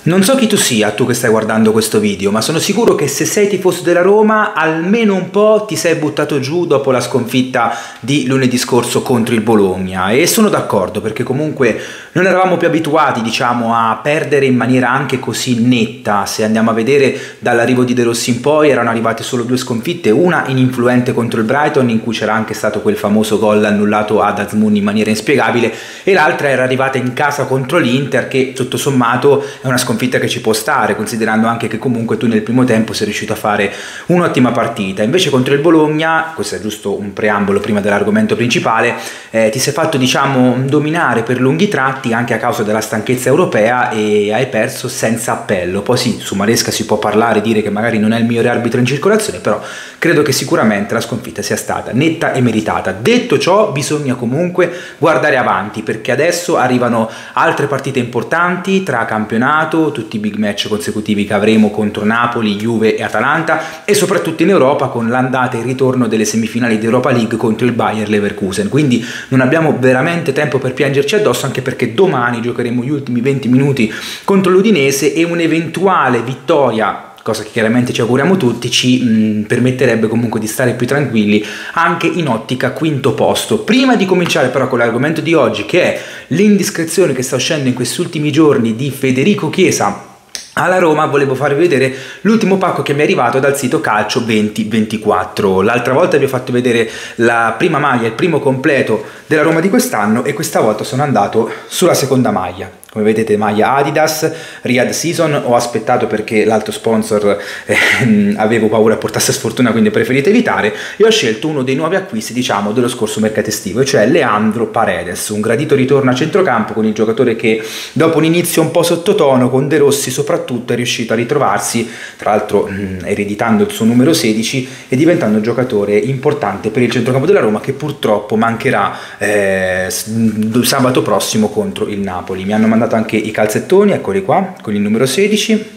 Non so chi tu sia, tu che stai guardando questo video, ma sono sicuro che se sei tifoso della Roma, almeno un po' ti sei buttato giù dopo la sconfitta di lunedì scorso contro il Bologna. E sono d'accordo, perché comunque non eravamo più abituati, diciamo, a perdere in maniera anche così netta. Se andiamo a vedere dall'arrivo di De Rossi in poi, erano arrivate solo due sconfitte, una in influente contro il Brighton, in cui c'era anche stato quel famoso gol annullato ad Azmoun in maniera inspiegabile, e l'altra era arrivata in casa contro l'Inter, che tutto sommato è una sconfitta sconfitta che ci può stare, considerando anche che comunque tu nel primo tempo sei riuscito a fare un'ottima partita. Invece contro il Bologna, questo è giusto un preambolo prima dell'argomento principale, eh, ti sei fatto diciamo dominare per lunghi tratti anche a causa della stanchezza europea e hai perso senza appello. Poi sì, su Maresca si può parlare, dire che magari non è il migliore arbitro in circolazione, però credo che sicuramente la sconfitta sia stata netta e meritata. Detto ciò, bisogna comunque guardare avanti perché adesso arrivano altre partite importanti tra campionato, tutti i big match consecutivi che avremo contro Napoli, Juve e Atalanta e soprattutto in Europa con l'andata e il ritorno delle semifinali di Europa League contro il Bayer Leverkusen. Quindi non abbiamo veramente tempo per piangerci addosso anche perché domani giocheremo gli ultimi 20 minuti contro l'Udinese e un'eventuale vittoria cosa che chiaramente ci auguriamo tutti, ci mh, permetterebbe comunque di stare più tranquilli anche in ottica quinto posto. Prima di cominciare però con l'argomento di oggi, che è l'indiscrezione che sta uscendo in questi ultimi giorni di Federico Chiesa, alla Roma volevo farvi vedere l'ultimo pacco che mi è arrivato dal sito Calcio 2024. L'altra volta vi ho fatto vedere la prima maglia, il primo completo della Roma di quest'anno e questa volta sono andato sulla seconda maglia come vedete maglia Adidas, Riyadh Season, ho aspettato perché l'altro sponsor eh, avevo paura portasse sfortuna quindi ho preferito evitare. E ho scelto uno dei nuovi acquisti diciamo dello scorso mercato estivo, cioè Leandro Paredes, un gradito ritorno a centrocampo con il giocatore che dopo un inizio un po' sottotono con De Rossi soprattutto è riuscito a ritrovarsi, tra l'altro ereditando il suo numero 16 e diventando un giocatore importante per il centrocampo della Roma che purtroppo mancherà eh, sabato prossimo contro il Napoli. Mi hanno mandato mandato anche i calzettoni, eccoli qua, con il numero 16,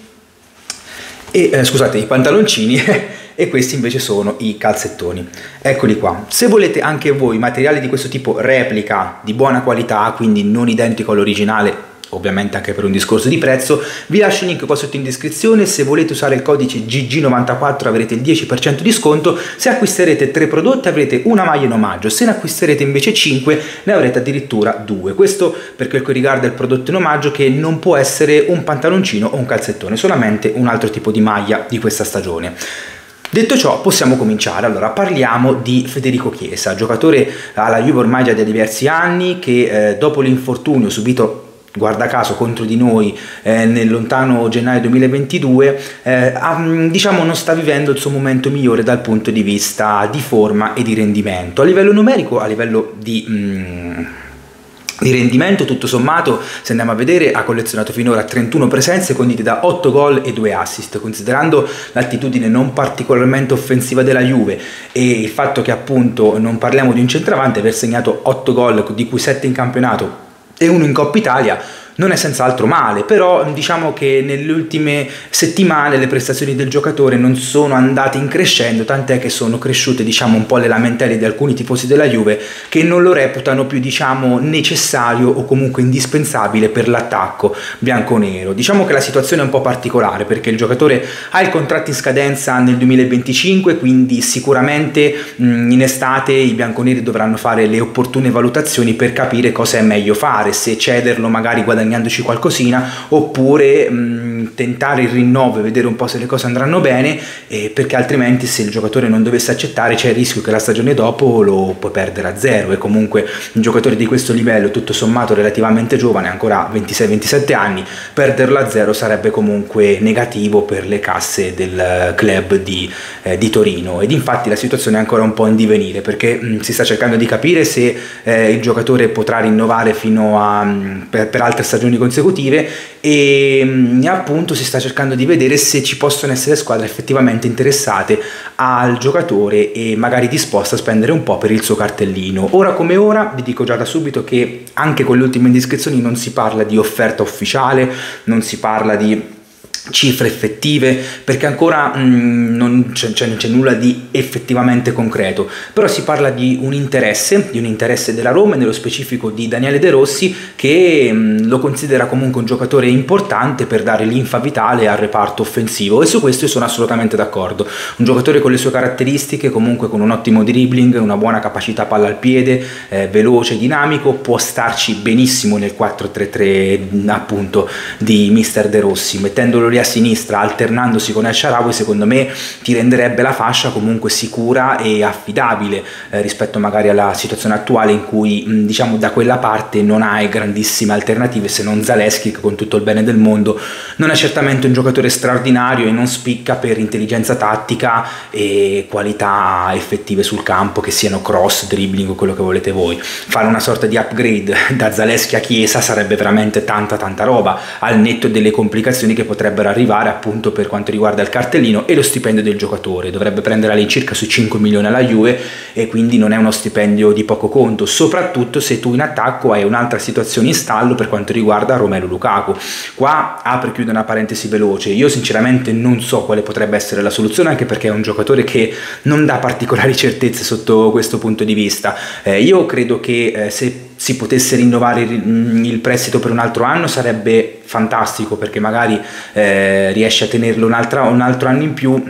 e eh, scusate, i pantaloncini e questi invece sono i calzettoni. Eccoli qua. Se volete anche voi materiali di questo tipo replica di buona qualità, quindi non identico all'originale, ovviamente anche per un discorso di prezzo. Vi lascio il link qua sotto in descrizione, se volete usare il codice GG94 avrete il 10% di sconto, se acquisterete 3 prodotti avrete una maglia in omaggio, se ne acquisterete invece 5 ne avrete addirittura 2. Questo per quel che riguarda il prodotto in omaggio che non può essere un pantaloncino o un calzettone, solamente un altro tipo di maglia di questa stagione. Detto ciò, possiamo cominciare. Allora, parliamo di Federico Chiesa, giocatore alla Juve ormai già da diversi anni, che eh, dopo l'infortunio subito guarda caso contro di noi eh, nel lontano gennaio 2022 eh, diciamo non sta vivendo il suo momento migliore dal punto di vista di forma e di rendimento. A livello numerico a livello di mm, di rendimento tutto sommato se andiamo a vedere ha collezionato finora 31 presenze condite da 8 gol e 2 assist. Considerando l'attitudine non particolarmente offensiva della Juve e il fatto che appunto non parliamo di un centravanti aver segnato 8 gol di cui 7 in campionato e uno in Coppa Italia non è senz'altro male, però diciamo che nelle ultime settimane le prestazioni del giocatore non sono andate in crescendo, tant'è che sono cresciute diciamo un po' le lamentele di alcuni tifosi della Juve che non lo reputano più diciamo necessario o comunque indispensabile per l'attacco bianco-nero. Diciamo che la situazione è un po' particolare perché il giocatore ha il contratto in scadenza nel 2025, quindi sicuramente in estate i bianconeri dovranno fare le opportune valutazioni per capire cosa è meglio fare, se cederlo magari guadagnare guadagnandoci qualcosina oppure mh, tentare il rinnovo e vedere un po' se le cose andranno bene eh, perché altrimenti se il giocatore non dovesse accettare c'è il rischio che la stagione dopo lo puoi perdere a zero. E comunque un giocatore di questo livello tutto sommato relativamente giovane ancora 26-27 anni perderlo a zero sarebbe comunque negativo per le casse del club di, eh, di Torino. Ed infatti la situazione è ancora un po' in divenire perché mh, si sta cercando di capire se eh, il giocatore potrà rinnovare fino a mh, per, per altre stagioni consecutive e mm, appunto si sta cercando di vedere se ci possono essere squadre effettivamente interessate al giocatore e magari disposte a spendere un po' per il suo cartellino. Ora come ora vi dico già da subito che anche con le ultime indiscrezioni non si parla di offerta ufficiale, non si parla di cifre effettive perché ancora mh, non, c'è, c'è, c'è, nulla di effettivamente concreto. Però si parla di un interesse di un interesse della Roma e nello specifico di Daniele De Rossi che mh, lo considera comunque un giocatore importante per dare linfa vitale al reparto offensivo. E su questo sono assolutamente d'accordo. Un giocatore con le sue caratteristiche comunque con un ottimo dribbling una buona capacità palla al piede eh, veloce dinamico può starci benissimo nel 4-3-3 appunto di mister De Rossi mettendolo lì a sinistra alternandosi con El Sharawi secondo me ti renderebbe la fascia comunque sicura e affidabile eh, rispetto magari alla situazione attuale in cui mh, diciamo da quella parte non hai grandissime alternative se non Zaleschi che con tutto il bene del mondo non è certamente un giocatore straordinario e non spicca per intelligenza tattica e qualità effettive sul campo che siano cross, dribbling o quello che volete voi. Fare una sorta di upgrade da Zaleschi a Chiesa sarebbe veramente tanta tanta roba al netto delle complicazioni che potrebbero dovrebbero arrivare appunto per quanto riguarda il cartellino e lo stipendio del giocatore, dovrebbe prendere all'incirca sui 5 milioni alla Juve e quindi non è uno stipendio di poco conto, soprattutto se tu in attacco hai un'altra situazione in stallo per quanto riguarda Romelu Lukaku. Qua apro e chiudo una parentesi veloce, io sinceramente non so quale potrebbe essere la soluzione anche perché è un giocatore che non dà particolari certezze sotto questo punto di vista. Eh, io credo che eh, se si potesse rinnovare il prestito per un altro anno sarebbe fantastico perché magari eh, riesce a tenerlo un altro anno in più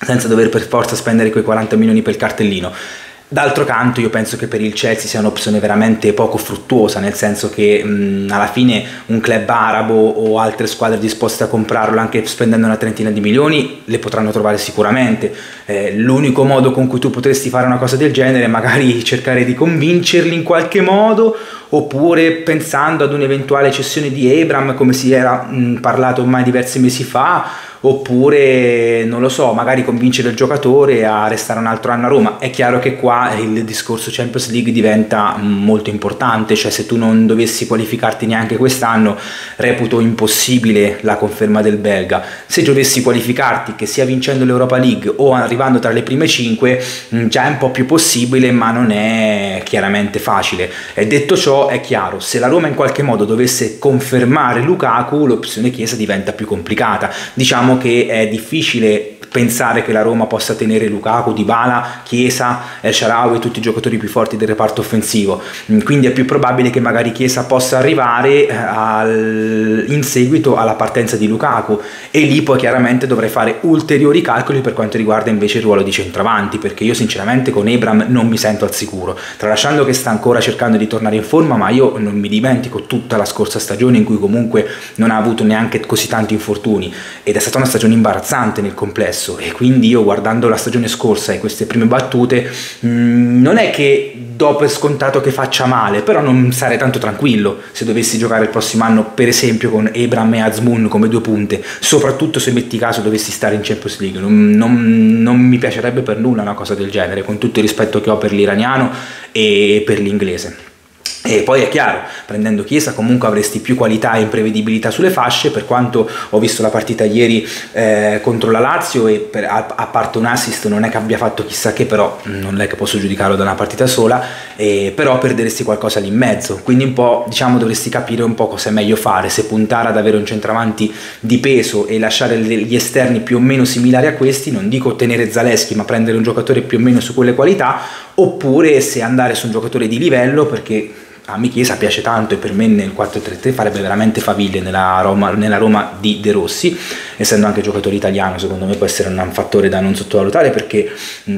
senza dover per forza spendere quei 40 milioni per il cartellino. D'altro canto io penso che per il Chelsea sia un'opzione veramente poco fruttuosa, nel senso che mh, alla fine un club arabo o altre squadre disposte a comprarlo anche spendendo una trentina di milioni le potranno trovare sicuramente. Eh, l'unico modo con cui tu potresti fare una cosa del genere è magari cercare di convincerli in qualche modo oppure pensando ad un'eventuale cessione di Abram come si era mh, parlato ormai diversi mesi fa oppure non lo so, magari convincere il giocatore a restare un altro anno a Roma. È chiaro che qua il discorso Champions League diventa molto importante, cioè se tu non dovessi qualificarti neanche quest'anno, reputo impossibile la conferma del belga. Se dovessi qualificarti, che sia vincendo l'Europa League o arrivando tra le prime 5, già è un po' più possibile, ma non è chiaramente facile. E detto ciò, è chiaro, se la Roma in qualche modo dovesse confermare Lukaku, l'opzione Chiesa diventa più complicata. Diciamo diciamo che è difficile pensare che la Roma possa tenere Lukaku, Dybala, Chiesa, El Sharawi, tutti i giocatori più forti del reparto offensivo. Mm, quindi è più probabile che magari Chiesa possa arrivare eh, al, in seguito alla partenza di Lukaku. E lì poi chiaramente dovrei fare ulteriori calcoli per quanto riguarda invece il ruolo di centravanti, perché io sinceramente con Ebram non mi sento al sicuro, tralasciando che sta ancora cercando di tornare in forma, ma io non mi dimentico tutta la scorsa stagione in cui comunque non ha avuto neanche così tanti infortuni. Ed è stata una stagione imbarazzante nel complesso e quindi io guardando la stagione scorsa e queste prime battute mm, non è che do per scontato che faccia male, però non sarei tanto tranquillo se dovessi giocare il prossimo anno per esempio con Ebram e Azmoun come due punte, soprattutto se metti caso dovessi stare in Champions League, non, non, non mi piacerebbe per nulla una cosa del genere, con tutto il rispetto che ho per l'iraniano e per l'inglese. E poi è chiaro, prendendo Chiesa comunque avresti più qualità e imprevedibilità sulle fasce, per quanto ho visto la partita ieri eh, contro la Lazio e per, a, a, parte un assist non è che abbia fatto chissà che, però non è che posso giudicarlo da una partita sola, eh, però perderesti qualcosa lì in mezzo, quindi un po' diciamo dovresti capire un po' cosa è meglio fare, se puntare ad avere un centravanti di peso e lasciare gli esterni più o meno similari a questi, non dico ottenere Zaleschi ma prendere un giocatore più o meno su quelle qualità, oppure se andare su un giocatore di livello perché a me piace tanto e per me nel 4-3-3 farebbe veramente faville nella Roma, nella Roma, di De Rossi, essendo anche giocatore italiano, secondo me può essere un fattore da non sottovalutare perché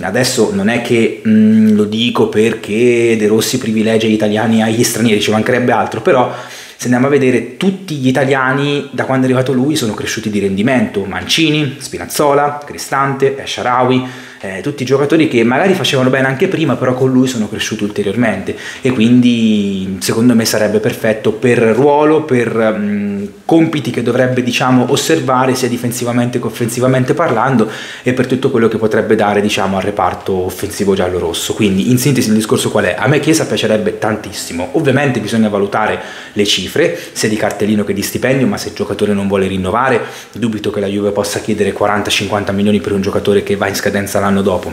adesso non è che mh, lo dico perché De Rossi privilegia gli italiani agli stranieri, ci mancherebbe altro, però se andiamo a vedere tutti gli italiani da quando è arrivato lui sono cresciuti di rendimento, Mancini, Spinazzola, Cristante, Esharawi, eh, tutti giocatori che magari facevano bene anche prima, però con lui sono cresciuti ulteriormente e quindi secondo me sarebbe perfetto per ruolo, per mh, compiti che dovrebbe diciamo osservare sia difensivamente che offensivamente parlando e per tutto quello che potrebbe dare diciamo al reparto offensivo giallo-rosso. Quindi in sintesi il discorso qual è? A me Chiesa piacerebbe tantissimo, ovviamente bisogna valutare le cifre, sia di cartellino che di stipendio, ma se il giocatore non vuole rinnovare, dubito che la Juve possa chiedere 40-50 milioni per un giocatore che va in scadenza l'anno l'anno dopo.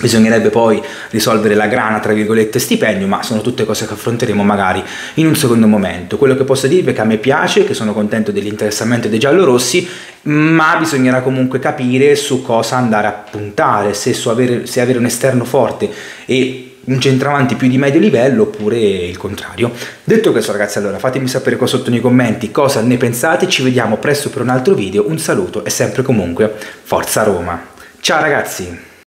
Bisognerebbe poi risolvere la grana, tra virgolette, stipendio, ma sono tutte cose che affronteremo magari in un secondo momento. Quello che posso dirvi è che a me piace, che sono contento dell'interessamento dei giallorossi, ma bisognerà comunque capire su cosa andare a puntare, se, avere, se avere un esterno forte e un centravanti più di medio livello oppure il contrario. Detto questo ragazzi allora fatemi sapere qua sotto nei commenti cosa ne pensate, ci vediamo presto per un altro video, un saluto e sempre comunque Forza Roma. Ciao ragazzi!